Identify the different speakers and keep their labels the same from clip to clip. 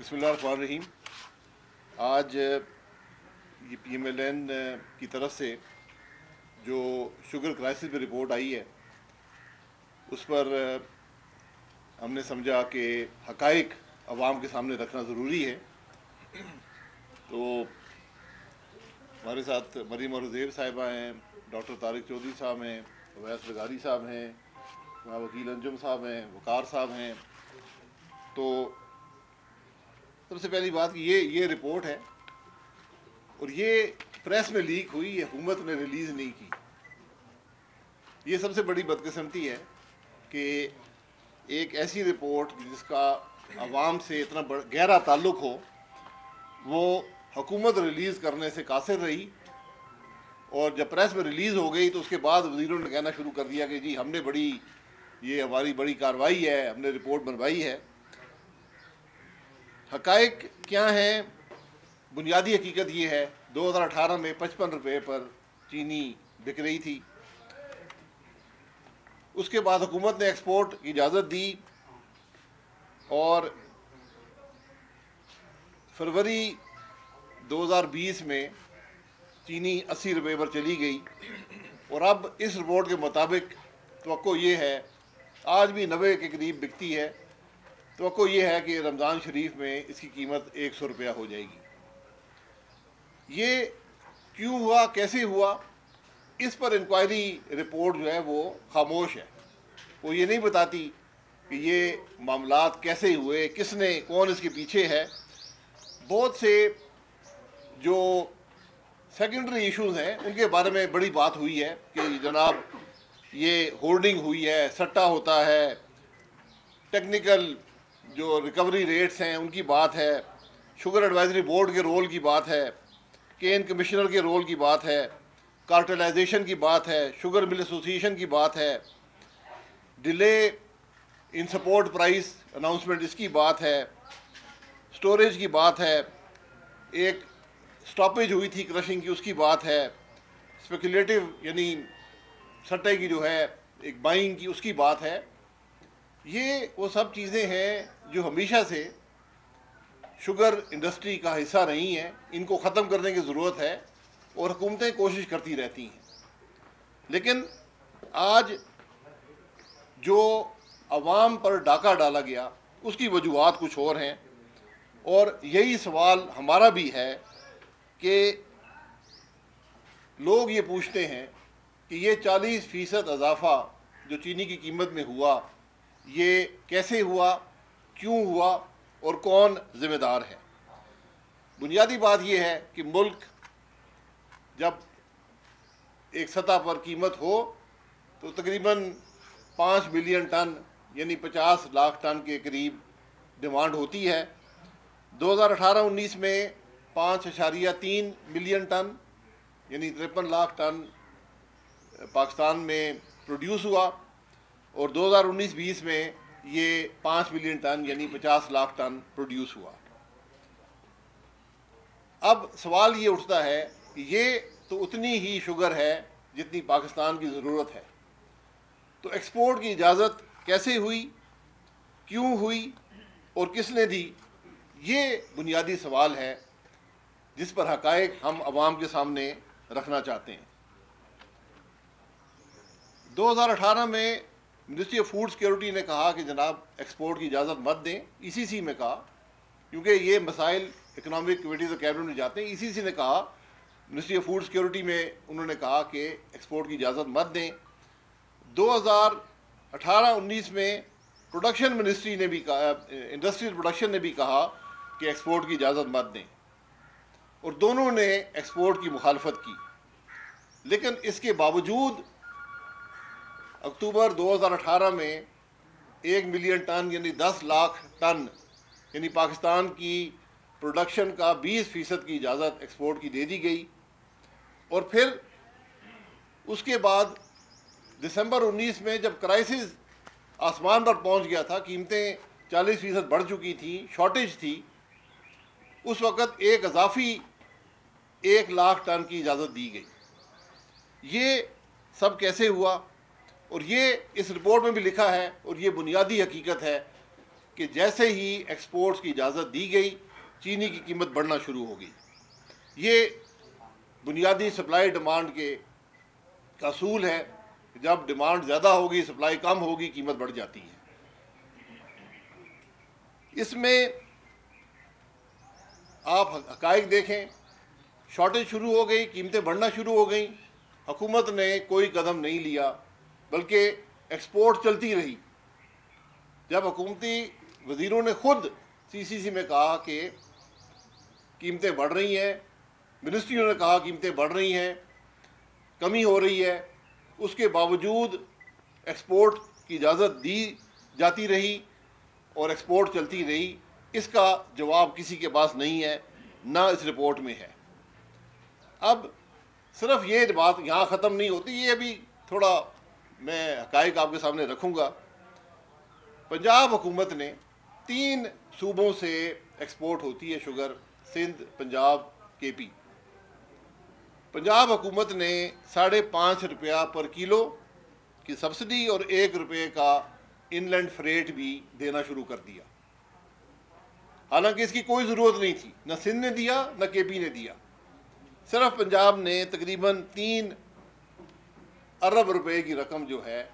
Speaker 1: بسم اللہ الرحمن الرحیم۔ آج یہ پی ایم ایل این کی طرف سے جو شوگر کرائسس پہ رپورٹ آئی ہے، اس پر ہم نے سمجھا کہ حقائق عوام کے سامنے رکھنا ضروری ہے۔ تو ہمارے ساتھ مریم اور زیب صاحبہ ہیں، ڈاکٹر طارق چودھری صاحب ہیں، اویس لگاری صاحب ہیں وکیل انجم صاحب ہیں، وقار صاحب ہیں۔ تو سب سے پہلی بات کہ یہ یہ رپورٹ ہے اور یہ پریس میں لیک ہوئی، یہ حکومت نے ریلیز نہیں کی۔ یہ سب سے بڑی بدقسمتی ہے کہ ایک ایسی رپورٹ جس کا عوام سے اتنا گہرا تعلق ہو، وہ حکومت ریلیز کرنے سے قاصر رہی اور جب پریس میں ریلیز ہو گئی تو اس کے بعد وزیروں نے کہنا شروع کر دیا کہ جی ہم نے بڑی یہ ہماری بڑی کاروائی ہے، ہم نے رپورٹ بنوائی ہے۔ حقائق کیا ہیں؟ بنیادی حقیقت یہ ہے، دو ہزار اٹھارہ میں پچپن روپے پر چینی بک رہی تھی۔ اس کے بعد حکومت نے ایکسپورٹ کی اجازت دی اور فروری دو ہزار بیس میں چینی اسی روپے پر چلی گئی۔ اور اب اس رپورٹ کے مطابق توقع یہ ہے، آج بھی نوے کے قریب بکتی ہے۔ توقع یہ ہے کہ رمضان شریف میں اس کی قیمت ایک سو روپیہ ہو جائے گی۔ یہ کیوں ہوا؟ کیسے ہوا؟ اس پر انکوائری رپورٹ جو ہے وہ خاموش ہے۔ وہ یہ نہیں بتاتی کہ یہ معاملات کیسے ہوئے، کس نے، کون اس کے پیچھے ہے۔ بہت سے جو سیکنڈری ایشوز ہیں، ان کے بارے میں بڑی بات ہوئی ہے کہ جناب یہ ہولڈنگ ہوئی ہے، سٹا ہوتا ہے ٹیکنیکل جو ریکوری ریٹس ہیں، ان کی بات ہے۔ شوگر ایڈوائزری بورڈ کے رول کی بات ہے۔ کین کمشنر کے رول کی بات ہے۔ کارٹلائزیشن کی بات ہے۔ شوگر مل ایسوسیشن کی بات ہے۔ Delay in support price announcement اس کی بات ہے۔ سٹوریج کی بات ہے۔ ایک سٹاپیج ہوئی تھی کرشنگ کی، اس کی بات ہے۔ اسپیکولیٹو یعنی سٹے کی جو ہے، ایک بائنگ کی، اس کی بات ہے۔ یہ وہ سب چیزیں ہیں جو ہمیشہ سے شوگر انڈسٹری کا حصہ رہی ہیں، ان کو ختم کرنے کی ضرورت ہے اور حکومتیں کوشش کرتی رہتی ہیں۔ لیکن آج جو عوام پر ڈاکہ ڈالا گیا، اس کی وجوہات کچھ اور ہیں۔ اور یہی سوال ہمارا بھی ہے کہ لوگ یہ پوچھتے ہیں کہ یہ چالیس فیصد اضافہ جو چینی کی قیمت میں ہوا یہ کیسے ہوا، کیوں ہوا اور کون ذمہ دار ہے؟ بنیادی بات یہ ہے کہ ملک جب ایک سطح پر قیمت ہو تو تقریباً پانچ ملین ٹن یعنی پچاس لاکھ ٹن کے قریب ڈیمانڈ ہوتی ہے۔ دو ہزار اٹھارہ، انیس میں پانچ اشاریہ تین ملین ٹن یعنی ترپن لاکھ ٹن پاکستان میں پروڈیوس ہوا۔ اور دو ہزار انیس بیس میں یہ پانچ ملین ٹن یعنی پچاس لاکھ ٹن پروڈیوس ہوا۔ اب سوال یہ اٹھتا ہے کہ یہ تو اتنی ہی شوگر ہے جتنی پاکستان کی ضرورت ہے۔ تو ایکسپورٹ کی اجازت کیسے ہوئی؟ کیوں ہوئی؟ اور کس نے دی؟ یہ بنیادی سوال ہے جس پر حقائق ہم عوام کے سامنے رکھنا چاہتے ہیں۔ دو ہزار اٹھارہ میں منسٹری آف فوڈ سیکورٹی نے کہا کہ جناب ایکسپورٹ کی اجازت مت دیں۔ ای سی سی میں کہا، کیونکہ یہ مسائل اکنامک کمیٹیز اور کیبنٹ میں جاتے ہیں۔ ای سی سی نے کہا منسٹری آف فوڈ سیکورٹی میں انہوں نے کہا کہ ایکسپورٹ کی اجازت مت دیں۔ دو ہزار اٹھارہ انیس میں پروڈکشن منسٹری نے بھی کہا انڈسٹریل پروڈکشن نے بھی کہا کہ ایکسپورٹ کی اجازت مت دیں۔ اور دونوں نے ایکسپورٹ کی مخالفت کی۔ لیکن اس کے باوجود اکتوبر دو ہزار اٹھارہ میں ایک ملین ٹن یعنی دس لاکھ ٹن یعنی پاکستان کی پروڈکشن کا بیس فیصد کی اجازت ایکسپورٹ کی دے دی گئی۔ اور پھر اس کے بعد دسمبر انیس میں جب کرائسس آسمان پر پہنچ گیا تھا، قیمتیں چالیس فیصد بڑھ چکی تھیں شارٹیج تھی، اس وقت ایک اضافی ایک لاکھ ٹن کی اجازت دی گئی۔ یہ سب کیسے ہوا؟ اور یہ اس رپورٹ میں بھی لکھا ہے اور یہ بنیادی حقیقت ہے کہ جیسے ہی ایکسپورٹس کی اجازت دی گئی، چینی کی قیمت بڑھنا شروع ہو گئی۔ یہ بنیادی سپلائی ڈیمانڈ کے اصول ہے۔ جب ڈیمانڈ زیادہ ہوگی، سپلائی کم ہوگی، قیمت بڑھ جاتی ہے۔ اس میں آپ حقائق دیکھیں۔ شارٹیج شروع ہو گئی، قیمتیں بڑھنا شروع ہو گئیں۔ حکومت نے کوئی قدم نہیں لیا۔ بلکہ ایکسپورٹ چلتی رہی۔ جب حکومتی وزیروں نے خود سی سی سی میں کہا کہ قیمتیں بڑھ رہی ہیں منسٹریوں نے کہا قیمتیں بڑھ رہی ہیں، کمی ہو رہی ہے، اس کے باوجود ایکسپورٹ کی اجازت دی جاتی رہی اور ایکسپورٹ چلتی رہی۔ اس کا جواب کسی کے پاس نہیں ہے، نہ اس رپورٹ میں ہے۔ اب صرف یہ بات یہاں ختم نہیں ہوتی، یہ ابھی تھوڑا میں حقائق آپ کے سامنے رکھوں گا۔ پنجاب حکومت نے تین صوبوں سے ایکسپورٹ ہوتی ہے شوگر سندھ، پنجاب کے پی پنجاب حکومت نے ساڑھے پانچ روپیہ پر کلو کی سبسڈی اور ایک روپے کا ان لینڈ فریٹ بھی دینا شروع کر دیا۔ حالانکہ اس کی کوئی ضرورت نہیں تھی، نہ سندھ نے دیا، نہ کے پی نے دیا۔ صرف پنجاب نے تقریباً تین ارب روپے کی رقم جو ہے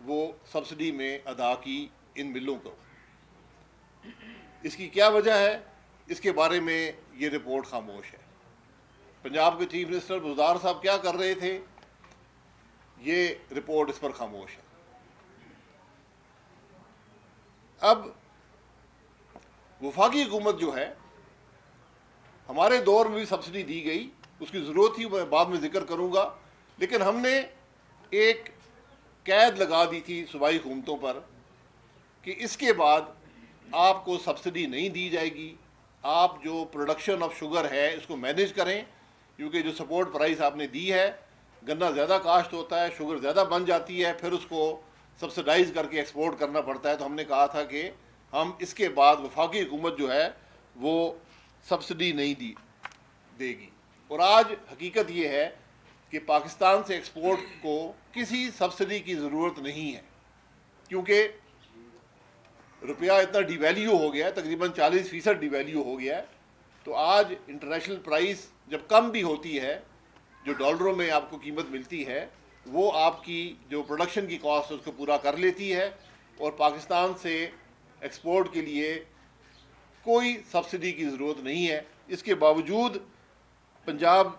Speaker 1: وہ سبسڈی میں ادا کی ان ملوں کو۔ اس کی کیا وجہ ہے؟ اس کے بارے میں یہ رپورٹ خاموش ہے۔ پنجاب کے چیف منسٹر بزدار صاحب کیا کر رہے تھے؟ یہ رپورٹ اس پر خاموش ہے۔ اب وفاقی حکومت جو ہے، ہمارے دور میں بھی سبسڈی دی گئی۔ اس کی ضرورت تھی، میں بعد میں ذکر کروں گا۔ لیکن ہم نے ایک قید لگا دی تھی صوبائی حکومتوں پر کہ اس کے بعد آپ کو سبسڈی نہیں دی جائے گی۔ آپ جو پروڈکشن آف شوگر ہے اس کو مینیج کریں، کیونکہ جو سپورٹ پرائز آپ نے دی ہے، گنا زیادہ کاشت ہوتا ہے شوگر زیادہ بن جاتی ہے، پھر اس کو سبسڈائز کر کے ایکسپورٹ کرنا پڑتا ہے۔ تو ہم نے کہا تھا کہ ہم اس کے بعد وفاقی حکومت جو ہے وہ سبسڈی نہیں دی، دے گی۔ اور آج حقیقت یہ ہے کہ پاکستان سے ایکسپورٹ کو کسی سبسڈی کی ضرورت نہیں ہے، کیونکہ روپیہ اتنا ڈی ویلیو ہو گیا ہے، تقریباً چالیس فیصد ڈی ویلیو ہو گیا ہے، تو آج انٹرنیشنل پرائز جب کم بھی ہوتی ہے، جو ڈالروں میں آپ کو قیمت ملتی ہے، وہ آپ کی جو پروڈکشن کی کاسٹ اس کو پورا کر لیتی ہے، اور پاکستان سے ایکسپورٹ کے لیے کوئی سبسڈی کی ضرورت نہیں ہے۔ اس کے باوجود پنجاب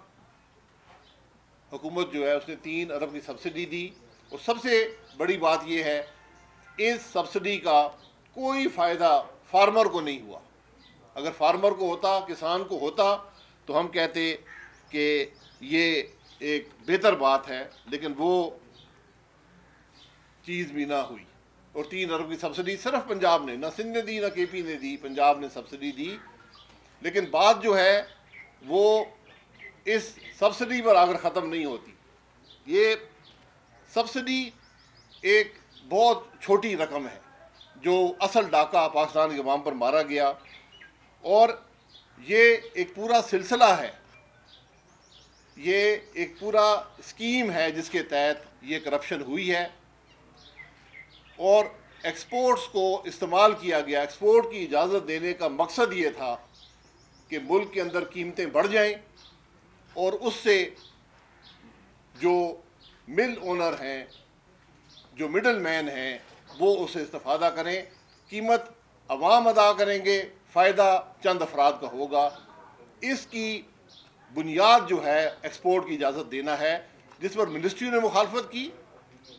Speaker 1: حکومت جو ہے اس نے تین ارب کی سبسڈی دی۔ اور سب سے بڑی بات یہ ہے، اس سبسڈی کا کوئی فائدہ فارمر کو نہیں ہوا۔ اگر فارمر کو ہوتا، کسان کو ہوتا، تو ہم کہتے کہ یہ ایک بہتر بات ہے، لیکن وہ چیز بھی نہ ہوئی۔ اور تین ارب کی سبسڈی صرف پنجاب نے، نہ سندھ نے دی، نہ کے پی نے دی، پنجاب نے سبسڈی دی۔ لیکن بات جو ہے، وہ اس سبسڈی پر آگر ختم نہیں ہوتی۔ یہ سبسڈی ایک بہت چھوٹی رقم ہے، جو اصل ڈاکہ پاکستان کے عوام پر مارا گیا۔ اور یہ ایک پورا سلسلہ ہے۔ یہ ایک پورا اسکیم ہے جس کے تحت یہ کرپشن ہوئی ہے۔ اور ایکسپورٹس کو استعمال کیا گیا۔ ایکسپورٹ کی اجازت دینے کا مقصد یہ تھا کہ ملک کے اندر قیمتیں بڑھ جائیں۔ اور اس سے جو مل اونر ہیں، جو مڈل مین ہیں، وہ اسے استفادہ کریں۔ قیمت عوام ادا کریں گے، فائدہ چند افراد کا ہوگا۔ اس کی بنیاد جو ہے ایکسپورٹ کی اجازت دینا ہے، جس پر منسٹری نے مخالفت کی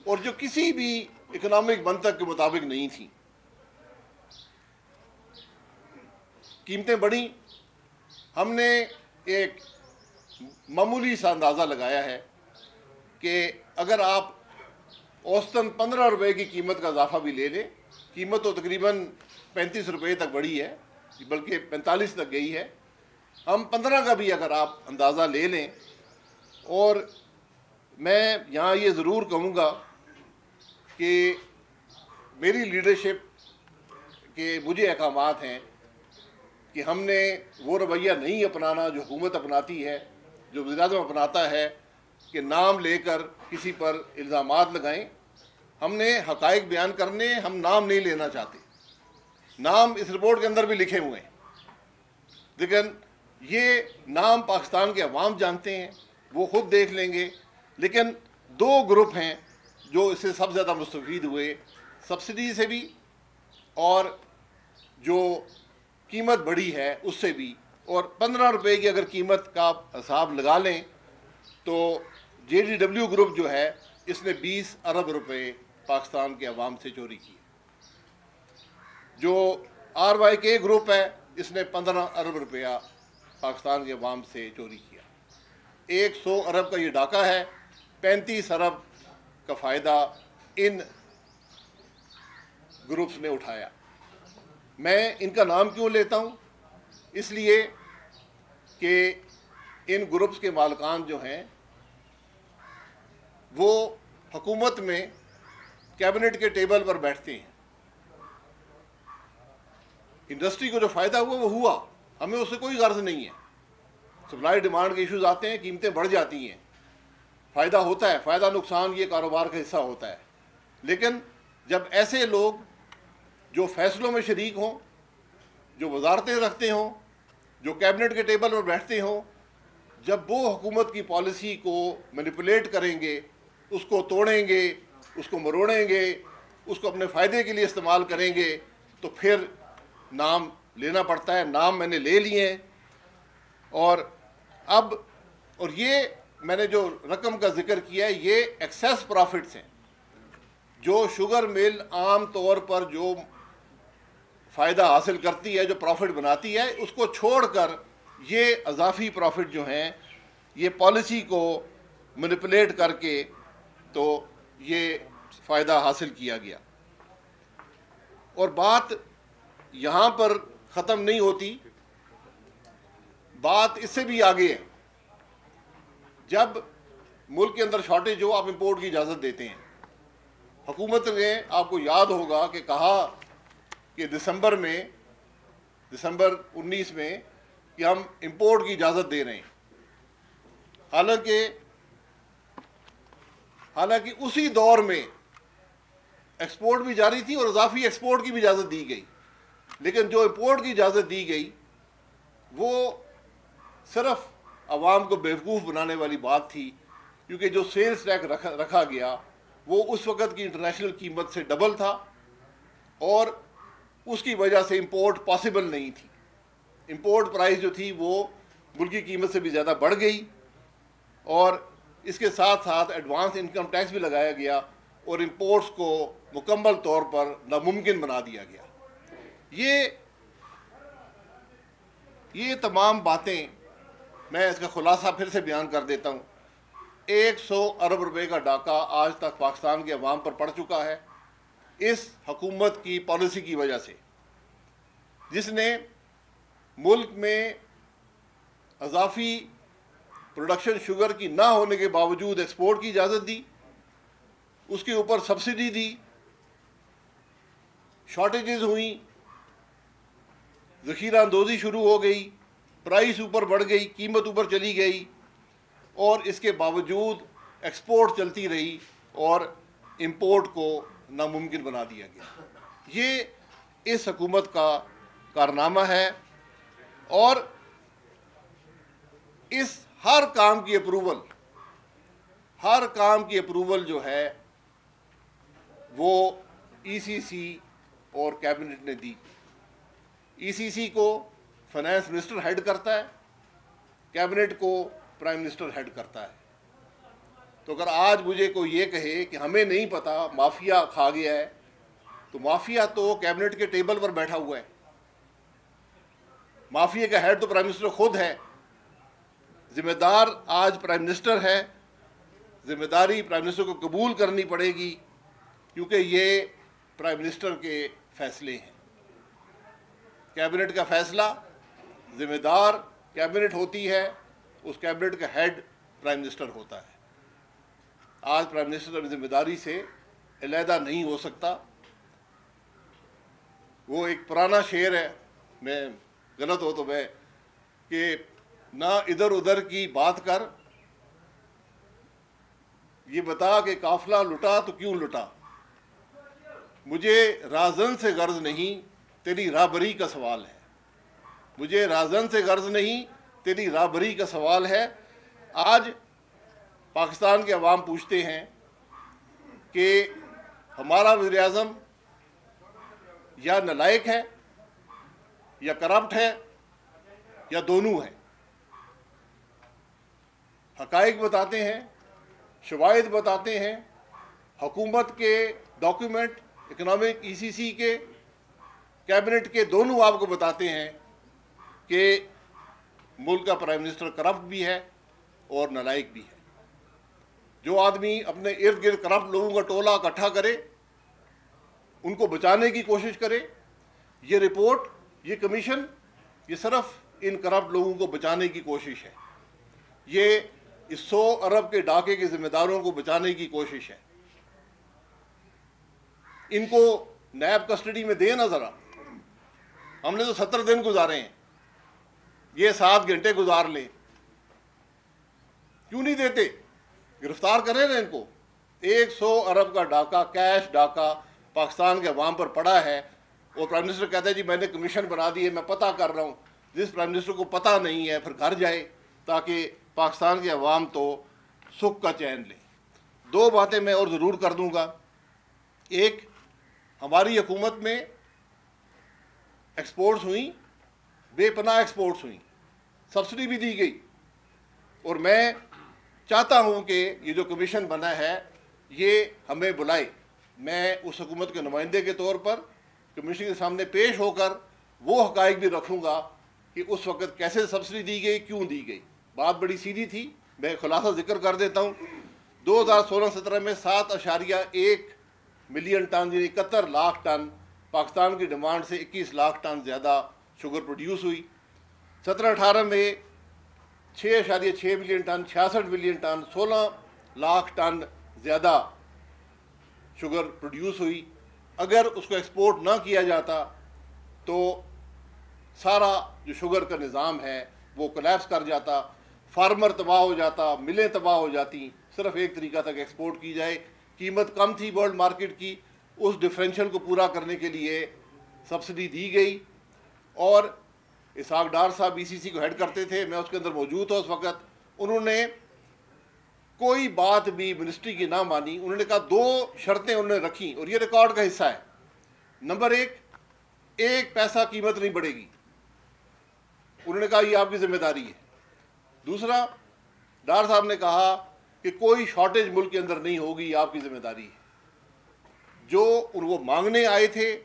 Speaker 1: اور جو کسی بھی اکنامک منطق کے مطابق نہیں تھی۔ قیمتیں بڑھیں۔ ہم نے ایک معمولی سا اندازہ لگایا ہے کہ اگر آپ اوسطن پندرہ روپے کی قیمت کا اضافہ بھی لے لیں، قیمت تو تقریباً پینتیس روپے تک بڑھی ہے، بلکہ پینتالیس تک گئی ہے۔ ہم پندرہ کا بھی اگر آپ اندازہ لے لیں، اور میں یہاں یہ ضرور کہوں گا کہ میری لیڈرشپ کے مجھے احکامات ہیں کہ ہم نے وہ رویہ نہیں اپنانا جو حکومت اپناتی ہے۔ جو وزیر اعظم اپناتا ہے کہ نام لے کر کسی پر الزامات لگائیں، ہم نے حقائق بیان کرنے، ہم نام نہیں لینا چاہتے۔ نام اس رپورٹ کے اندر بھی لکھے ہوئے ہیں۔ لیکن یہ نام پاکستان کے عوام جانتے ہیں، وہ خود دیکھ لیں گے۔ لیکن دو گروپ ہیں جو اس سے سب زیادہ مستفید ہوئے، سبسڈی سے بھی اور جو قیمت بڑھی ہے اس سے بھی۔ اور پندرہ روپے کی اگر قیمت کا حساب لگا لیں تو جے ڈی ڈبلیو گروپ جو ہے، اس نے بیس ارب روپے پاکستان کے عوام سے چوری کی۔ جو آر وائی کے گروپ ہے، اس نے پندرہ ارب روپیہ پاکستان کے عوام سے چوری کیا۔ ایک سو ارب کا یہ ڈاکہ ہے، پینتیس ارب کا فائدہ ان گروپس نے اٹھایا۔ میں ان کا نام کیوں لیتا ہوں؟ اس لیے کہ ان گروپس کے مالکان جو ہیں، وہ حکومت میں کیبنٹ کے ٹیبل پر بیٹھتے ہیں۔ انڈسٹری کو جو فائدہ ہوا، وہ ہوا۔ ہمیں اس سے کوئی غرض نہیں ہے۔ سپلائی ڈیمانڈ کے ایشوز آتے ہیں، قیمتیں بڑھ جاتی ہیں۔ فائدہ ہوتا ہے، فائدہ نقصان یہ کاروبار کا حصہ ہوتا ہے۔ لیکن جب ایسے لوگ جو فیصلوں میں شریک ہوں، جو وزارتیں رکھتے ہوں جو کیبنٹ کے ٹیبل پر بیٹھتے ہوں، جب وہ حکومت کی پالیسی کو مینیپولیٹ کریں گے، اس کو توڑیں گے، اس کو مروڑیں گے، اس کو اپنے فائدے کے لیے استعمال کریں گے، تو پھر نام لینا پڑتا ہے، نام میں نے لے لیے ہیں۔ اور اب، اور یہ میں نے جو رقم کا ذکر کیا ہے، یہ ایکسیس پروفٹس ہیں۔ جو شوگر مل عام طور پر جو فائدہ حاصل کرتی ہے، جو پروفٹ بناتی ہے، اس کو چھوڑ کر یہ اضافی پروفٹ جو ہیں، یہ پالیسی کو مینپولیٹ کر کے تو یہ فائدہ حاصل کیا گیا۔ اور بات یہاں پر ختم نہیں ہوتی، بات اس سے بھی آگے ہے۔ جب ملک کے اندر شارٹیج ہو، آپ امپورٹ کی اجازت دیتے ہیں۔ حکومت نے آپ کو یاد ہوگا کہ کہا کہ دسمبر میں، دسمبر انیس میں کہ ہم امپورٹ کی اجازت دے رہے ہیں۔ حالانکہ حالانکہ اسی دور میں ایکسپورٹ بھی جاری تھی اور اضافی ایکسپورٹ کی بھی اجازت دی گئی۔ لیکن جو امپورٹ کی اجازت دی گئی، وہ صرف عوام کو بیوقوف بنانے والی بات تھی، کیونکہ جو سیلز ٹیک رکھا گیا، وہ اس وقت کی انٹرنیشنل قیمت سے ڈبل تھا اور اس کی وجہ سے امپورٹ پاسبل نہیں تھی۔ امپورٹ پرائز جو تھی وہ ملکی قیمت سے بھی زیادہ بڑھ گئی اور اس کے ساتھ ساتھ ایڈوانس انکم ٹیکس بھی لگایا گیا اور امپورٹس کو مکمل طور پر ناممکن بنا دیا گیا۔ یہ یہ تمام باتیں میں اس کا خلاصہ پھر سے بیان کر دیتا ہوں۔ ایک سو ارب روپے کا ڈاکہ آج تک پاکستان کے عوام پر پڑ چکا ہے۔ اس حکومت کی پالیسی کی وجہ سے۔ جس نے ملک میں اضافی پروڈکشن شوگر کی نہ ہونے کے باوجود ایکسپورٹ کی اجازت دی، اس کے اوپر سبسڈی دی شارٹیجز ہوئیں، ذخیرہ اندوزی شروع ہو گئی پرائس اوپر بڑھ گئی، قیمت اوپر چلی گئی، اور اس کے باوجود ایکسپورٹ چلتی رہی اور امپورٹ کو ناممکن بنا دیا گیا۔ یہ اس حکومت کا کارنامہ ہے اور اس ہر کام کی اپروول، ہر کام کی اپروول جو ہے، وہ ای سی سی اور کیبنٹ نے دی۔ ای سی سی کو فائنانس منسٹر ہیڈ کرتا ہے، کیبنٹ کو پرائم منسٹر ہیڈ کرتا ہے۔ تو اگر آج مجھے کوئی یہ کہے کہ ہمیں نہیں پتا مافیا کھا گیا ہے، تو مافیا تو کیبنٹ کے ٹیبل پر بیٹھا ہوا ہے۔ مافیا کا ہیڈ تو پرائم منسٹر خود ہے۔ ذمہ دار آج پرائم منسٹر ہے۔ ذمہ داری پرائم منسٹر کو قبول کرنی پڑے گی، کیونکہ یہ پرائم منسٹر کے فیصلے ہیں۔ کیبنٹ کا فیصلہ، ذمہ دار کیبنٹ ہوتی ہے، اس کیبنٹ کا ہیڈ پرائم منسٹر ہوتا ہے۔ آج پرائم منسٹر اپنی ذمہ داری سے علیحدہ نہیں ہو سکتا۔ وہ ایک پرانا شعر ہے۔ میں غلط ہو تو میں کہ نہ ادھر ادھر کی بات کر۔ یہ بتا کہ قافلہ لٹا تو کیوں لٹا؟ مجھے رازن سے غرض نہیں، تیری رابری کا سوال ہے۔ مجھے رازن سے غرض نہیں، تیری رابری کا سوال ہے۔ آج پاکستان کے عوام پوچھتے ہیں کہ ہمارا وزیر اعظم یا نلائق ہے یا کرپٹ ہے یا دونوں ہیں۔ حقائق بتاتے ہیں، شواہد بتاتے ہیں، حکومت کے ڈاکیومنٹ اکنامک ای سی سی کے کیبنٹ کے دونوں آپ کو بتاتے ہیں کہ ملک کا پرائم منسٹر کرپٹ بھی ہے اور نلائق بھی ہے۔ جو آدمی اپنے ارد گرد کرپٹ لوگوں کا ٹولہ اکٹھا کرے، ان کو بچانے کی کوشش کرے، یہ رپورٹ، یہ کمیشن، یہ صرف ان کرپٹ لوگوں کو بچانے کی کوشش ہے۔ یہ اس سو ارب کے ڈاکے کے ذمہ داروں کو بچانے کی کوشش ہے۔ ان کو نیب کسٹڈی میں دے نا ذرا۔ ہم نے تو ستر دن گزارے ہیں۔ یہ سات گھنٹے گزار لیں۔ کیوں نہیں دیتے؟ گرفتار کریں نا ان کو۔ ایک سو ارب کا ڈاکہ کیش ڈاکہ پاکستان کے عوام پر پڑا ہے۔ اور پرائم منسٹر کہتا ہے جی میں نے کمیشن بنا دی ہے، میں پتہ کر رہا ہوں۔ جس پرائم منسٹر کو پتہ نہیں ہے، پھر گھر جائے تاکہ پاکستان کے عوام تو سکھ کا چین لیں دو باتیں میں اور ضرور کر دوں گا۔ ایک، ہماری حکومت میں ایکسپورٹس ہوئیں، بے پناہ ایکسپورٹس ہوئیں۔ سبسڈی بھی دی گئی۔ اور میں چاہتا ہوں کہ یہ جو کمیشن بنا ہے، یہ ہمیں بلائے۔ میں اس حکومت کے نمائندے کے طور پر کمیشن کے سامنے پیش ہو کر وہ حقائق بھی رکھوں گا کہ اس وقت کیسے سبسڈی دی گئی، کیوں دی گئی۔ بات بڑی سیدھی تھی۔ میں خلاصہ ذکر کر دیتا ہوں۔ دو ہزار سولہ، سترہ میں سات اشاریہ ایک ملین ٹن یعنی اکہتر لاکھ ٹن پاکستان کی ڈیمانڈ سے اکیس لاکھ ٹن زیادہ شوگر پروڈیوس ہوئی۔ سترہ اٹھارہ میں چھ اشاریہ چھ ملین ٹن، چھیاسٹھ ملین ٹن، سولہ لاکھ ٹن زیادہ شوگر پروڈیوس ہوئی۔ اگر اس کو ایکسپورٹ نہ کیا جاتا تو سارا جو شوگر کا نظام ہے وہ کلیپس کر جاتا فارمر تباہ ہو جاتا، ملیں تباہ ہو جاتی، صرف ایک طریقہ تک ایکسپورٹ کی جائے۔ قیمت کم تھی ورلڈ مارکیٹ کی، اس ڈفرینشل کو پورا کرنے کے لیے سبسڈی دی گئی۔ اور اسحاق ڈار صاحب بی سی سی کو ہیڈ کرتے تھے، میں اس کے اندر موجود تھا اس وقت۔ انہوں نے کوئی بات بھی منسٹری کی نہ مانی۔ انہوں نے کہا دو شرطیں انہوں نے رکھی اور یہ ریکارڈ کا حصہ ہے۔ نمبر ایک ایک پیسہ قیمت نہیں بڑھے گی۔ انہوں نے کہا یہ آپ کی ذمہ داری ہے۔ دوسرا، ڈار صاحب نے کہا کہ کوئی شارٹیج ملک کے اندر نہیں ہوگی، یہ آپ کی ذمہ داری ہے۔ جو وہ مانگنے آئے تھے،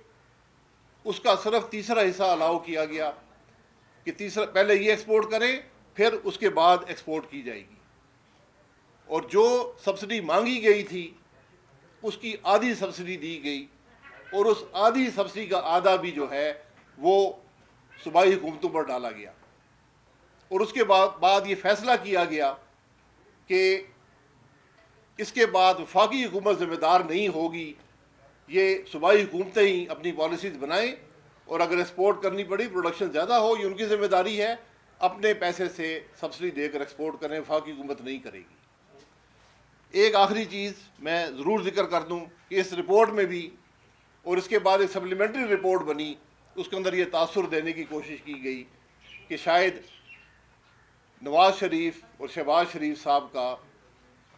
Speaker 1: اس کا صرف تیسرا حصہ الاؤ کیا گیا۔ کہ تیسرا پہلے یہ ایکسپورٹ کریں، پھر اس کے بعد ایکسپورٹ کی جائے گی۔ اور جو سبسڈی مانگی گئی تھی، اس کی آدھی سبسڈی دی گئی۔ اور اس آدھی سبسڈی کا آدھا بھی جو ہے، وہ صوبائی حکومتوں پر ڈالا گیا۔ اور اس کے بعد بعد یہ فیصلہ کیا گیا کہ اس کے بعد وفاقی حکومت ذمہ دار نہیں ہوگی، یہ صوبائی حکومتیں ہی اپنی پالیسیز بنائیں۔ اور اگر ایکسپورٹ کرنی پڑی پروڈکشن زیادہ ہو، یہ ان کی ذمہ داری ہے، اپنے پیسے سے سبسڈی دے کر ایکسپورٹ کریں وفاقی حکومت نہیں کرے گی۔ ایک آخری چیز میں ضرور ذکر کر دوں کہ اس رپورٹ میں بھی اور اس کے بعد ایک سپلیمنٹری رپورٹ بنی، اس کے اندر یہ تاثر دینے کی کوشش کی گئی کہ شاید نواز شریف اور شہباز شریف صاحب کا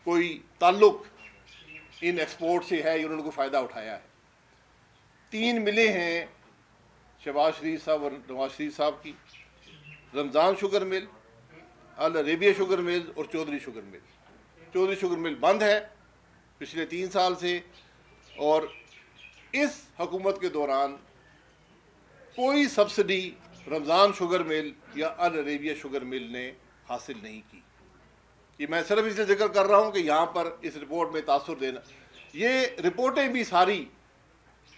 Speaker 1: کوئی تعلق ان ایکسپورٹ سے ہے انہوں نے کوئی فائدہ اٹھایا ہے۔ تین ملے ہیں شہباز شریف صاحب اور نواز شریف صاحب کی، رمضان شوگر مل العربیہ شوگر مل اور Chaudhry sugar mill. Chaudhry sugar mill بند ہے پچھلے تین سال سے اور اس حکومت کے دوران کوئی سبسڈی رمضان شوگر مل یا العربیہ شوگر مل نے حاصل نہیں کی۔ یہ میں صرف اس لیے ذکر کر رہا ہوں کہ یہاں پر اس رپورٹ میں تاثر دینا، یہ رپورٹیں بھی ساری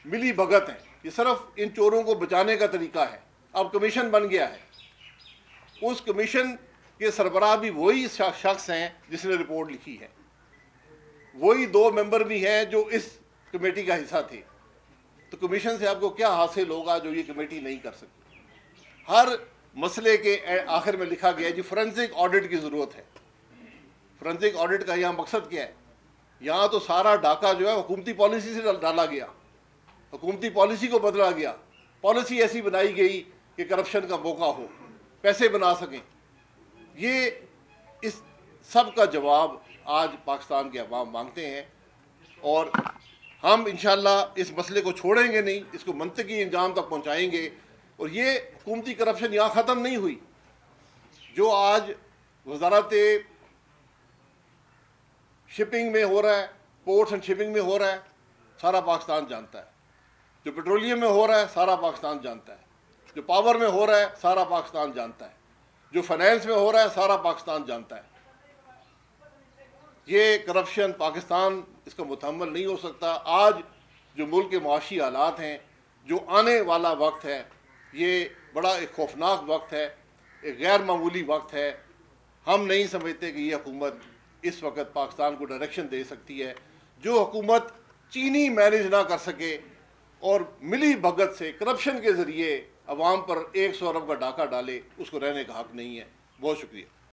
Speaker 1: ملی بھگت ہیں۔ یہ صرف ان چوروں کو بچانے کا طریقہ ہے۔ اب کمیشن بن گیا ہے۔ اس کمیشن کے سربراہ بھی وہی شخص ہیں جس نے رپورٹ لکھی ہے۔ وہی دو ممبر بھی ہیں جو اس کمیٹی کا حصہ تھے۔ تو کمیشن سے آپ کو کیا حاصل ہوگا جو یہ کمیٹی نہیں کر سکتی؟ ہر مسئلے کے آخر میں لکھا گیا جی فرنسک آڈٹ کی ضرورت ہے۔ فرنسک آڈٹ کا یہاں مقصد کیا ہے؟ یہاں تو سارا ڈاکہ جو ہے حکومتی پالیسی سے ڈالا گیا۔ حکومتی پالیسی کو بدلا گیا۔ پالیسی ایسی بنائی گئی کہ کرپشن کا موقع ہو۔ پیسے بنا سکیں۔ یہ اس سب کا جواب آج پاکستان کے عوام مانگتے ہیں۔ اور ہم انشاءاللہ اس مسئلے کو چھوڑیں گے نہیں، اس کو منطقی انجام تک پہنچائیں گے۔ اور یہ حکومتی کرپشن یہاں ختم نہیں ہوئی۔ جو آج وزارت شپنگ میں ہو رہا ہے پورٹس اینڈ شپنگ میں ہو رہا ہے، سارا پاکستان جانتا ہے۔ جو پیٹرولیم میں ہو رہا ہے، سارا پاکستان جانتا ہے۔ جو پاور میں ہو رہا ہے، سارا پاکستان جانتا ہے۔ جو فائنینس میں ہو رہا ہے، سارا پاکستان جانتا ہے۔ یہ کرپشن پاکستان اس کا متحمل نہیں ہو سکتا۔ آج جو ملک کے معاشی حالات ہیں، جو آنے والا وقت ہے، یہ بڑا ایک خوفناک وقت ہے، ایک غیر معمولی وقت ہے۔ ہم نہیں سمجھتے کہ یہ حکومت اس وقت پاکستان کو ڈائریکشن دے سکتی ہے۔ جو حکومت چینی مینج نہ کر سکے اور ملی بھگت سے کرپشن کے ذریعے عوام پر ایک سو ارب کا ڈاکہ ڈالے، اس کو رہنے کا حق نہیں ہے۔ بہت شکریہ۔